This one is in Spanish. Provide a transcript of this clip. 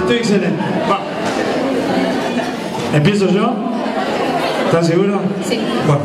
Estoy excelente. Va. ¿Empiezo yo? ¿Estás seguro? Sí. Bueno.